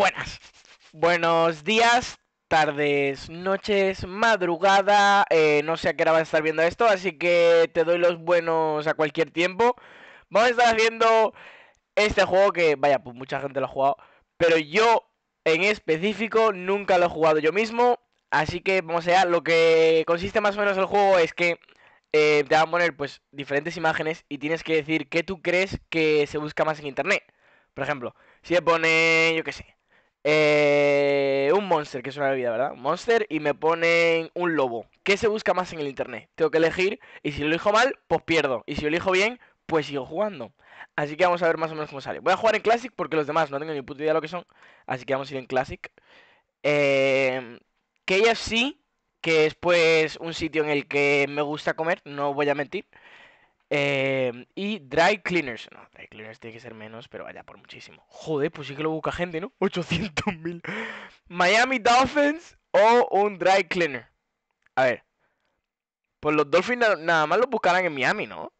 Buenas. Buenos días, tardes, noches, madrugada. eh, no sé a qué hora vas a estar viendo esto, así que te doy los buenos a cualquier tiempo. Vamos a estar haciendo este juego que, vaya, pues mucha gente lo ha jugado. Pero yo, en específico, nunca lo he jugado yo mismo. Así que vamos allá. Lo que consiste más o menos el juego es que eh, te van a poner pues diferentes imágenes y tienes que decir qué tú crees que se busca más en internet. Por ejemplo, si me pone, yo qué sé, eh, un monster, que es una bebida, ¿verdad? Monster y me ponen un lobo. ¿Qué se busca más en el internet? Tengo que elegir y si lo elijo mal, pues pierdo. Y si lo elijo bien, pues sigo jugando. Así que vamos a ver más o menos cómo sale. Voy a jugar en Classic porque los demás no tengo ni puta idea de lo que son. Así que vamos a ir en Classic. Eh, KFC, que es pues un sitio en el que me gusta comer, no voy a mentir. Eh, y Dry Cleaners. No, Dry Cleaners tiene que ser menos, pero vaya por muchísimo. Joder, pues sí que lo busca gente, ¿no? 800.000. Miami Dolphins o un Dry Cleaner. A ver. Pues los Dolphins na- nada más lo buscarán en Miami, ¿no?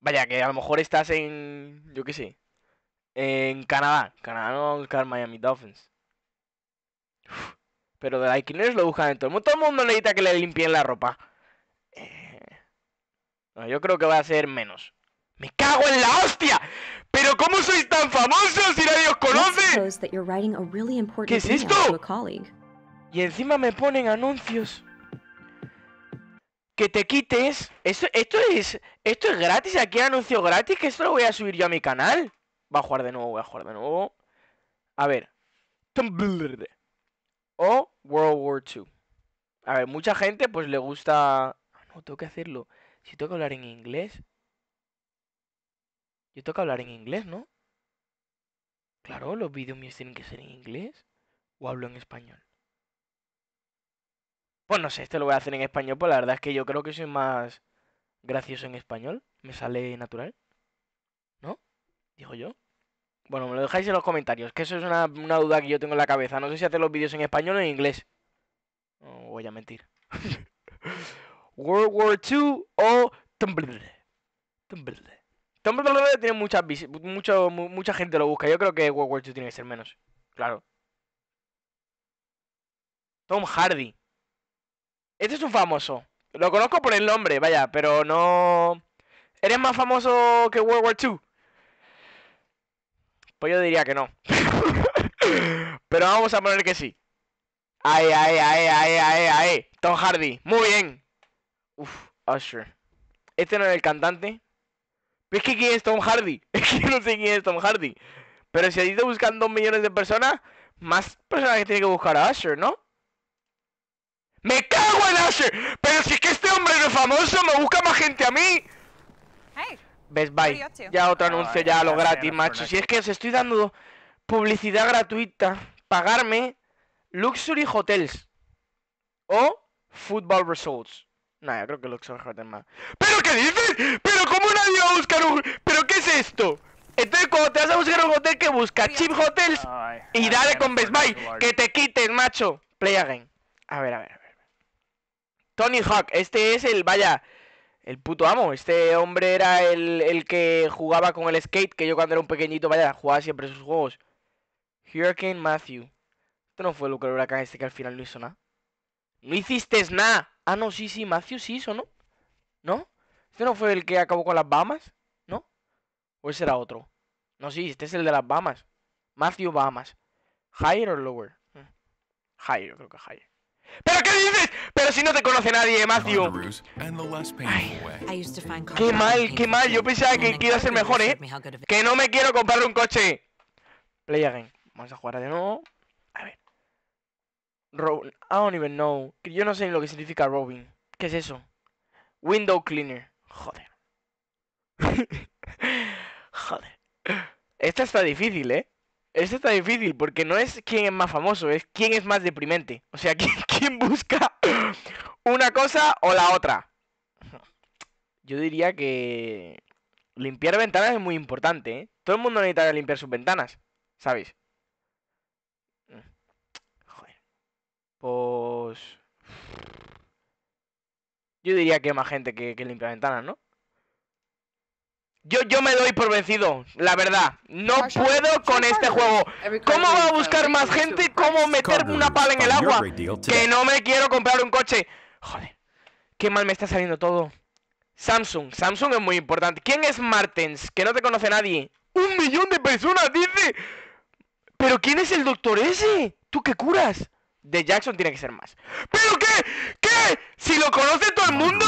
Vaya, que a lo mejor estás en. Yo qué sé. En Canadá. Canadá no va a buscar Miami Dolphins. Uf, Pero Dry Cleaners lo buscan en todo el mundo. Todo el mundo necesita que le limpien la ropa. No, yo creo que va a ser menos. ¡Me cago en la hostia! ¿Pero cómo sois tan famosos si nadie os conoce? ¿Qué es esto? Y encima me ponen anuncios. Que te quites. Esto, esto es. Esto es gratis. Aquí hay anuncio gratis. Que esto lo voy a subir yo a mi canal. Va a jugar de nuevo, voy a jugar de nuevo. A ver. Tumblr. O World War II. A ver, mucha gente pues le gusta. Ah, No, tengo que hacerlo. Si que hablar en inglés. Yo que hablar en inglés, ¿no? Claro, los vídeos míos tienen que ser en inglés. O hablo en español. Pues no sé, este lo voy a hacer en español, pues la verdad es que yo creo que soy más gracioso en español. Me sale natural. ¿No? Digo yo. Bueno, me lo dejáis en los comentarios, que eso es una, una duda que yo tengo en la cabeza. No sé si hacer los vídeos en español o en inglés. No voy a mentir. World War II o Tumblr. Tumblr. Tumblr tiene muchas mucho, mu- mucha gente lo busca. Yo creo que World War II tiene que ser menos. Claro. Tom Hardy. Este es un famoso. Lo conozco por el nombre, vaya, pero no. ¿Eres más famoso que World War II? Pues yo diría que no. pero vamos a poner que sí. Ahí, ahí, ahí, ahí, ahí, ahí. Tom Hardy. Muy bien. Uf, Usher. Este no es el cantante. Pero es que ¿quién es Tom Hardy? Es que yo no sé quién es Tom Hardy. Pero si a ti te buscan dos millones de personas, más personas que tienen que buscar a Usher, ¿no? ¡Me cago en Usher! Pero si es que este hombre no es famoso, me busca más gente a mí. Hey, Best Buy. Ya otro Oh, anuncio, ya lo gratis, macho. Si es que os estoy dando publicidad gratuita, pagarme Luxury Hotels o Football Results. Nah, yo creo que Luxury Hotels más. ¿Pero qué dices? ¿Pero cómo nadie va a buscar un... ¿Pero qué es esto? Entonces cuando te vas a buscar un hotel, que busca? Cheap Hotels y dale con Best Buy. Que te quites, macho. Play again. A ver, a ver, a ver. Tony Hawk, este es el, vaya, el puto amo. Este hombre era el, el que jugaba con el skate, que yo cuando era un pequeñito, vaya, jugaba siempre sus juegos. Hurricane Matthew. Esto no fue el huracán este que al final no hizo nada. No hiciste nada. Ah, no, sí, sí, Matthew sí hizo, ¿no? ¿No? ¿Este no fue el que acabó con las Bahamas? ¿No? ¿O ese era otro? No, sí, este es el de las Bahamas. Matthew Bahamas. ¿Higher o lower? Mm. Higher, yo creo que higher. ¿Pero qué dices? Pero si no te conoce nadie, Matthew. Find Qué mal, qué mal. Yo pensaba que, que iba a ser mejor, ¿eh? Que no me quiero comprar un coche. Play again. Vamos a jugar de nuevo. A ver. Ro I don't even know. Yo no sé lo que significa Robin. ¿Qué es eso? Window cleaner. Joder. Joder. Esta está difícil, ¿eh? Esta está difícil porque no es quién es más famoso, es quién es más deprimente. O sea, quién busca una cosa o la otra. Yo diría que limpiar ventanas es muy importante, ¿eh? Todo el mundo necesita limpiar sus ventanas, ¿sabes? Mm. Joder. Pues... Yo diría que más gente que, que limpia ventanas, ¿no? Yo, yo me doy por vencido, la verdad. No puedo con este juego. ¿Cómo va a buscar más gente? ¿Cómo meter una pala en el agua? Que no me quiero comprar un coche. Joder, qué mal me está saliendo todo. Samsung, Samsung es muy importante. ¿Quién es Martens? Que no te conoce nadie. ¡Un millón de personas, dice! ¿Pero quién es el doctor ese? ¿Tú qué curas? De Jackson tiene que ser más. ¿Pero qué? ¿Qué? Si lo conoce todo el mundo.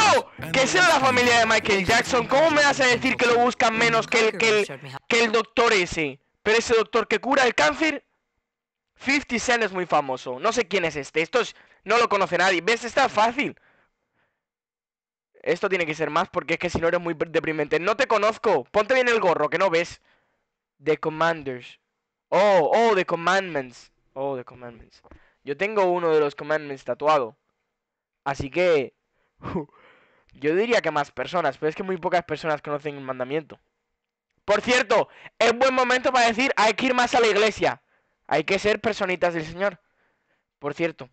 Que es la familia de Michael Jackson. ¿Cómo me vas a decir que lo buscan menos que el, que el, que el doctor ese? Pero ese doctor que cura el cáncer. 50 Cent es muy famoso. No sé quién es este. Esto es, no lo conoce nadie. ¿Ves? Está fácil. Esto tiene que ser más porque es que si no eres muy deprimente. No te conozco. Ponte bien el gorro, que no ves. The Commanders. Oh, oh, The Commandments. Oh, The Commandments. Yo tengo uno de los Commandments tatuado. Así que... yo diría que más personas, pero es que muy pocas personas conocen el mandamiento. Por cierto, es buen momento para decir, hay que ir más a la iglesia. Hay que ser personitas del Señor. Por cierto,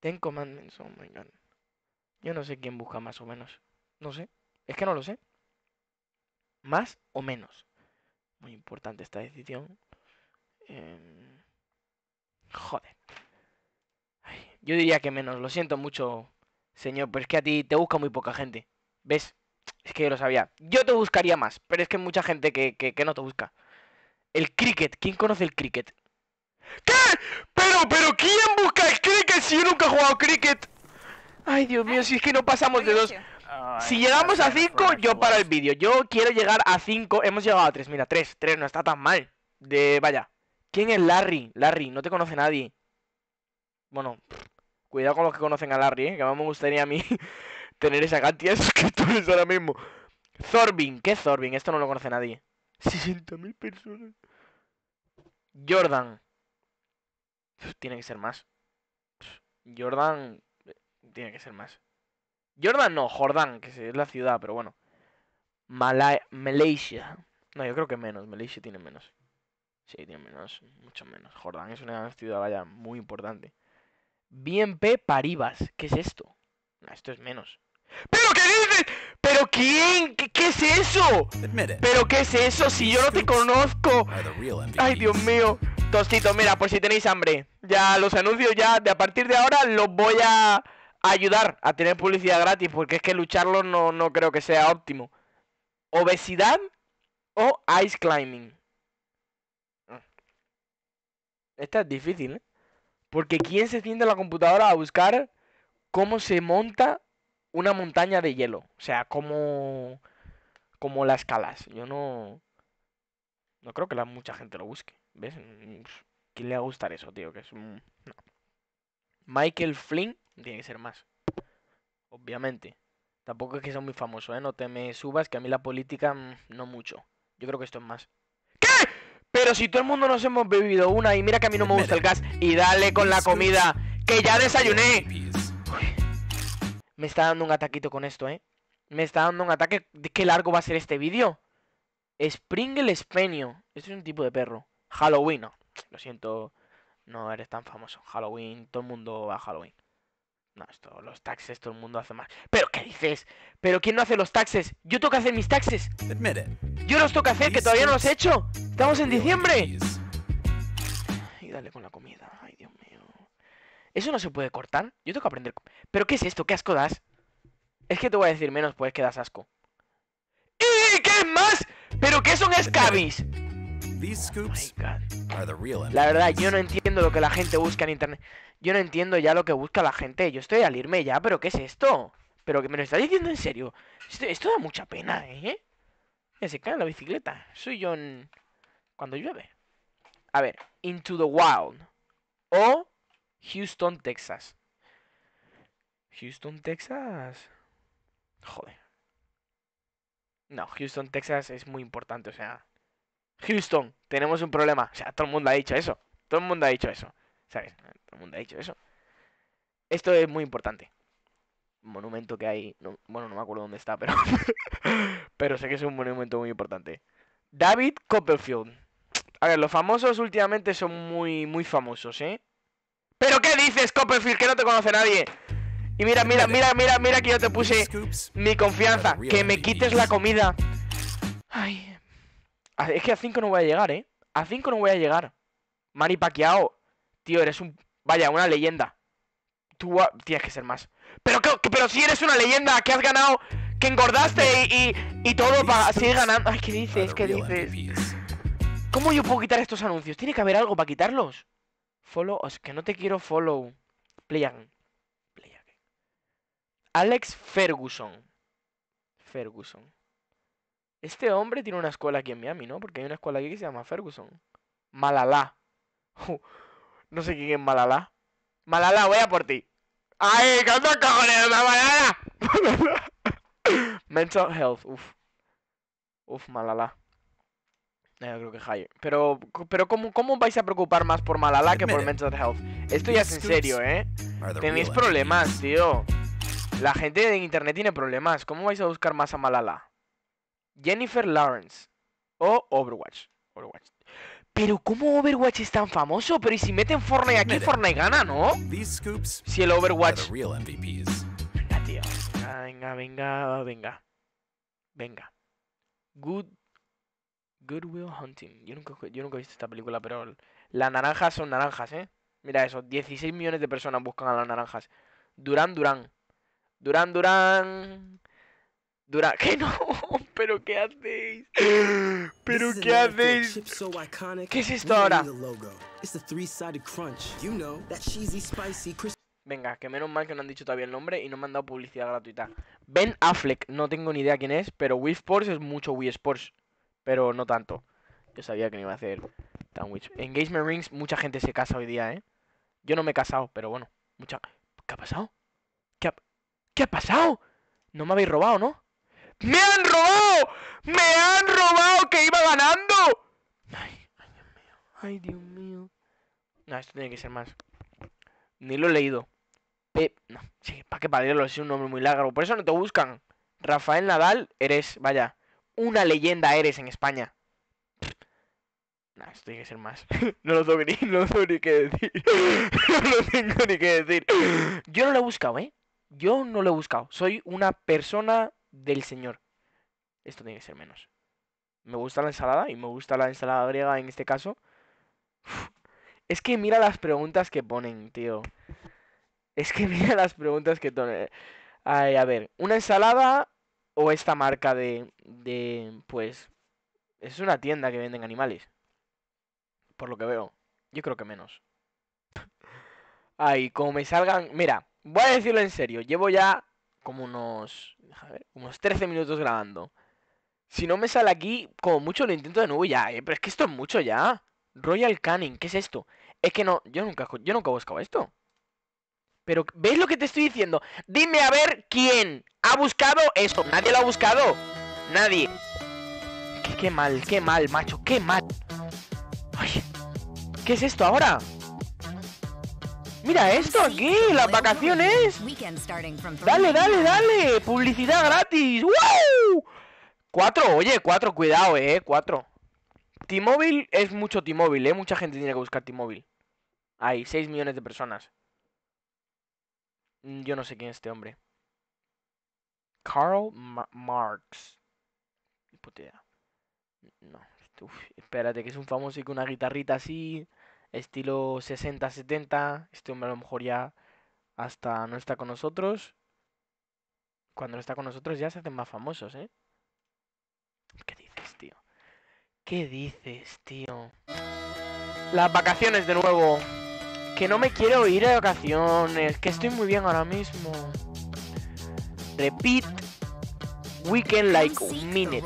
Ten Commandments, oh my God. Yo no sé quién busca más o menos. No sé. Es que no lo sé. Más o menos. Muy importante esta decisión. Eh... Joder. Ay, yo diría que menos. Lo siento mucho, señor. Pero es que a ti te busca muy poca gente. ¿Ves? Es que yo lo sabía. Yo te buscaría más. Pero es que hay mucha gente que, que, que no te busca. El cricket. ¿Quién conoce el cricket? ¿Qué? Pero, pero, ¿quién busca el cricket si yo nunca he jugado cricket? Ay, Dios mío, si es que no pasamos de dos. Si llegamos a 5, yo paro el vídeo. Yo quiero llegar a 5. Hemos llegado a 3. Mira, 3. 3 no está tan mal. De, vaya. ¿Quién es Larry? Larry, no te conoce nadie. Bueno, cuidado con los que conocen a Larry, ¿eh? Que más me gustaría a mí tener esa cantidad de suscriptores ahora mismo. Thorbin, ¿qué es Thorbin? Esto no lo conoce nadie. 60.000 personas. Jordan. Tiene que ser más. Jordan tiene que ser más. Jordan no, Jordan, que es la ciudad, pero bueno. Mala Malaysia. No, yo creo que menos. Malaysia tiene menos. Sí, tiene menos, mucho menos. Jordan es una ciudad, vaya, muy importante. BNP Paribas, ¿qué es esto? No, esto es menos. ¿Pero qué dices? ¿Pero quién? ¿Qué, qué es eso? ¿Pero qué es eso si yo no te conozco? Ay, Dios mío. Tostito, mira, por si tenéis hambre. Ya los anuncios ya, de a partir de ahora, los voy a ayudar a tener publicidad gratis, porque es que lucharlos no, no creo que sea óptimo. Obesidad o ice climbing. Esta es difícil, ¿eh? Porque ¿quién se sienta en la computadora a buscar cómo se monta una montaña de hielo? O sea, cómo, cómo la escalas. Yo no... No creo que la, mucha gente lo busque. ¿Ves? Mm, ¿Quién le va a gustar eso, tío? Que es. Michael Flynn tiene que ser más. Obviamente. Tampoco es que sea muy famoso, ¿eh? No te me subas, que a mí la política mm, no mucho. Yo creo que esto es más. Si todo el mundo nos hemos bebido una y mira que a mí no me gusta el gas. Y dale con la comida. Que ya desayuné. Me está dando un ataquito con esto, ¿eh? Me está dando un ataque. ¿De qué largo va a ser este vídeo? Springle Spenio. Esto es un tipo de perro. Halloween, no. Lo siento. No eres tan famoso. Halloween, todo el mundo va a Halloween. No, esto, los taxes, todo el mundo hace más. ¿Pero qué dices? ¿Pero quién no hace los taxes? Yo tengo que hacer mis taxes. Yo los tengo que hacer, que todavía no los he hecho. Estamos en diciembre. Y dale con la comida. Ay, Dios mío. ¿Eso no se puede cortar? Yo tengo que aprender. ¿Pero qué es esto? ¿Qué asco das? Es que te voy a decir menos, pues que das asco. ¿Y qué más? ¿Pero qué son escabis? These Oh La verdad, yo no entiendo lo que la gente busca en internet. Yo no entiendo ya lo que busca la gente. Yo estoy al irme ya, pero ¿qué es esto? ¿Pero que me lo está diciendo en serio? Esto, da mucha pena, ¿eh? Mira, se cae en la bicicleta. Soy yo en... cuando llueve. A ver, Into the Wild. O Houston, Texas. Houston, Texas. Joder. No, Houston, Texas es muy importante, o sea... Houston, tenemos un problema. O sea, todo el mundo ha dicho eso. Todo el mundo ha dicho eso. ¿Sabes? Todo el mundo ha dicho eso. Esto es muy importante. Monumento que hay. no- bueno, no me acuerdo dónde está, pero. pero sé que es un monumento muy importante. David Copperfield. A ver, los famosos últimamente son muy, muy famosos, ¿eh? ¿Pero qué dices, Copperfield? Que no te conoce nadie. Y mira, mira, mira, mira, mira que yo te puse mi confianza. Que me quites la comida. Ay. Es que a 5 no voy a llegar, ¿eh? A 5 no voy a llegar. Mari Pacquiao. Tío, eres un... Vaya, una leyenda. Tú va- tienes que ser más. Pero, que- pero si eres una leyenda, que has ganado, que engordaste y, y, y todo para seguir ganando. Ay, ¿qué dices? ¿Qué dices? ¿Cómo yo puedo quitar estos anuncios? Tiene que haber algo para quitarlos. Follow, es que no te quiero follow. Play again. Play again. Alex Ferguson. Ferguson. Este hombre tiene una escuela aquí en Miami, ¿no? Porque hay una escuela aquí que se llama Ferguson. Malala. No sé quién es Malala. Malala, voy a por ti. ¡Ay, cuántos cojones, Malala! Mental health, uf. Uf, Malala. Eh, creo que higher. Pero, pero ¿cómo, ¿cómo vais a preocupar más por Malala que por mental health? Esto ya es en serio, ¿eh? Tenéis problemas, tío. La gente de internet tiene problemas. ¿Cómo vais a buscar más a Malala? Jennifer Lawrence. O Overwatch. Overwatch. Pero ¿cómo Overwatch es tan famoso? Pero ¿y si meten Fortnite aquí. Fortnite gana, no? Si el Overwatch... Venga, tío. Venga, venga, venga. Venga. Good... Good Will Hunting. Yo nunca, yo nunca he visto esta película, pero las naranjas son naranjas, ¿eh? Mira eso, 16 millones de personas buscan a las naranjas. Durán, Durán. Durán, Durán. Durán. ¿Qué no? ¿Pero qué hacéis? ¿Pero qué hacéis? ¿Qué es esto ahora? Venga, que menos mal que no han dicho todavía el nombre y no me han dado publicidad gratuita. Ben Affleck, no tengo ni idea quién es, pero Wii Sports es mucho Wii Sports. Pero no tanto. Yo sabía que no iba a hacer tan Wii. Engagement Rings, mucha gente se casa hoy día, ¿eh? Yo no me he casado, pero bueno. Mucha... ¿Qué ha pasado? ¿Qué ha... ¿Qué ha pasado? No me habéis robado, ¿no? ¡Me han robado! ¡Me han robado! ¡Que iba ganando! Ay, ay, Dios mío. Ay, Dios mío. No, esto tiene que ser más. Ni lo he leído. Pe... No, sí, ¿para qué para leerlo? Es un nombre muy largo. Por eso no te buscan. Rafael Nadal, eres, vaya, una leyenda eres en España. No, esto tiene que ser más. no lo tengo ni, no lo tengo ni que decir. no lo tengo ni que decir. Yo no lo he buscado, ¿eh? Yo no lo he buscado. Soy una persona del Señor. Esto tiene que ser menos. Me gusta la ensalada y me gusta la ensalada griega en este caso. Es que mira las preguntas que ponen, tío. Es que mira las preguntas que ponen. Ay, a ver, ¿una ensalada o esta marca de, de, pues, es una tienda que venden animales? Por lo que veo. Yo creo que menos. Ay, como me salgan... Mira, voy a decirlo en serio. Llevo ya como unos... a ver, unos 13 minutos grabando. Si no me sale aquí, como mucho lo intento de nuevo ya, ¿eh? Pero es que esto es mucho ya. Royal Canning, ¿qué es esto? Es que no, yo nunca, yo nunca he buscado esto. Pero, ¿ves lo que te estoy diciendo? Dime a ver quién ha buscado esto. Nadie lo ha buscado. Nadie. Qué, qué mal, qué mal, macho, qué mal. Ay, ¿qué es esto ahora? Mira esto aquí, las vacaciones. Dale, dale, dale. Publicidad gratis. ¡Wow! Cuatro, oye, cuatro, cuidado, eh, cuatro. T-Mobile es mucho T-Mobile, eh. Mucha gente tiene que buscar T-Mobile. Hay 6 millones de personas. Mm, Yo no sé quién es este hombre. Karl Ma- Marx. Puta. No, uf, espérate, que es un famoso y con una guitarrita así, estilo 60-70. Este hombre a lo mejor ya hasta no está con nosotros. Cuando no está con nosotros ya se hacen más famosos, ¿eh? ¿Qué dices, tío? ¿Qué dices, tío? Las vacaciones de nuevo. Que no me quiero ir de vacaciones. Que estoy muy bien ahora mismo. Repeat. Weekend like a minute.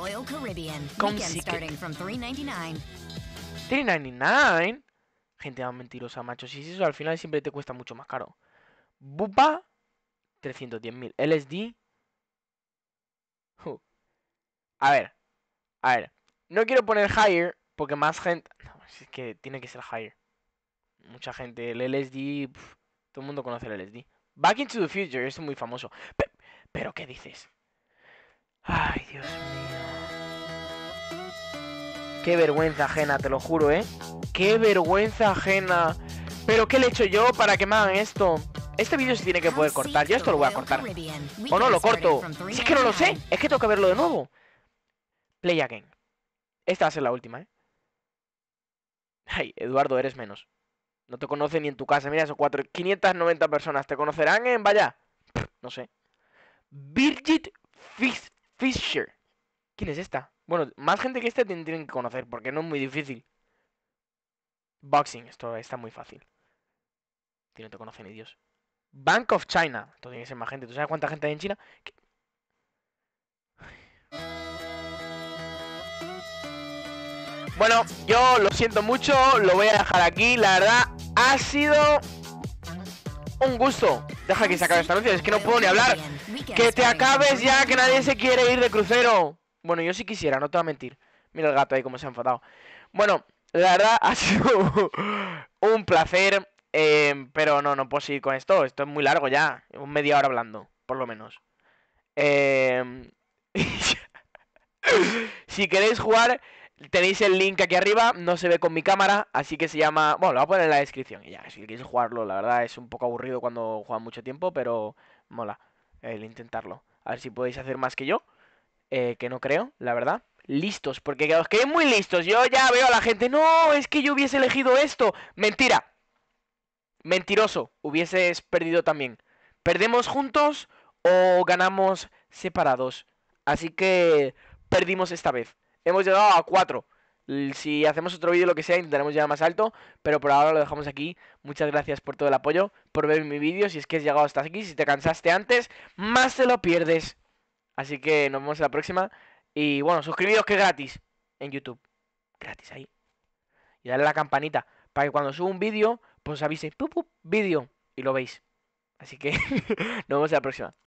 Come seek it. starting from 3.99. 3.99. Gente más mentirosa, macho. Si es eso, al final siempre te cuesta mucho más caro. Bupa. 310.000. LSD. A ver. A ver. No quiero poner higher porque más gente... No, es que tiene que ser higher. Mucha gente. El LSD... todo el mundo conoce el LSD. Back into the Future. Es muy famoso. Pe- ¿Pero qué dices? Ay, Dios mío. Qué vergüenza ajena, te lo juro, ¿eh? Qué vergüenza ajena. ¿Pero qué le he hecho yo para que me hagan esto? Este vídeo se tiene que poder cortar. Yo esto lo voy a cortar. O no, lo corto. Si es que no lo sé. Es que tengo que verlo de nuevo. Play again. Esta va a ser la última, ¿eh? Ay, Eduardo, eres menos. No te conocen ni en tu casa. Mira, esos cuatro. 590 personas. ¿Te conocerán en Vaya? No sé. Birgit Fis- Fischer. ¿Quién es esta? Bueno, más gente que este tienen que conocer, porque no es muy difícil. Boxing, esto está muy fácil. Si no te conocen ni Dios. Bank of China. Esto tiene que ser más gente. ¿Tú sabes cuánta gente hay en China? ¿Qué? Bueno, yo lo siento mucho, lo voy a dejar aquí. La verdad, ha sido un gusto. Deja que se acabe esta anuncio, es que no puedo ni hablar. Que te acabes ya, que nadie se quiere ir de crucero. Bueno, yo sí quisiera, no te voy a mentir. Mira el gato ahí como se ha enfadado. Bueno, la verdad ha sido un placer. eh, pero no, no puedo seguir con esto. Esto es muy largo ya. Un media hora hablando, por lo menos. Eh, si queréis jugar, tenéis el link aquí arriba. No se ve con mi cámara, así que se llama. Bueno, lo voy a poner en la descripción. Y ya, si queréis jugarlo, la verdad es un poco aburrido cuando juegan mucho tiempo, pero mola el intentarlo. A ver si podéis hacer más que yo. Eh, que no creo, la verdad. Listos, porque os quedéis muy listos. Yo ya veo a la gente, no, es que yo hubiese elegido esto. Mentira. Mentiroso, hubieses perdido también. ¿Perdemos juntos o ganamos separados? Así que perdimos esta vez. Hemos llegado a 4. Si hacemos otro vídeo, lo que sea, intentaremos llegar más alto. Pero por ahora lo dejamos aquí. Muchas gracias por todo el apoyo, por ver mi vídeo. Si es que has llegado hasta aquí, si te cansaste antes, más te lo pierdes. Así que nos vemos en la próxima. Y bueno, suscribiros que es gratis en YouTube. Gratis ahí. Y dale a la campanita para que cuando suba un vídeo, pues os avise, ¡pup, pup! vídeo, y lo veis. Así que nos vemos en la próxima.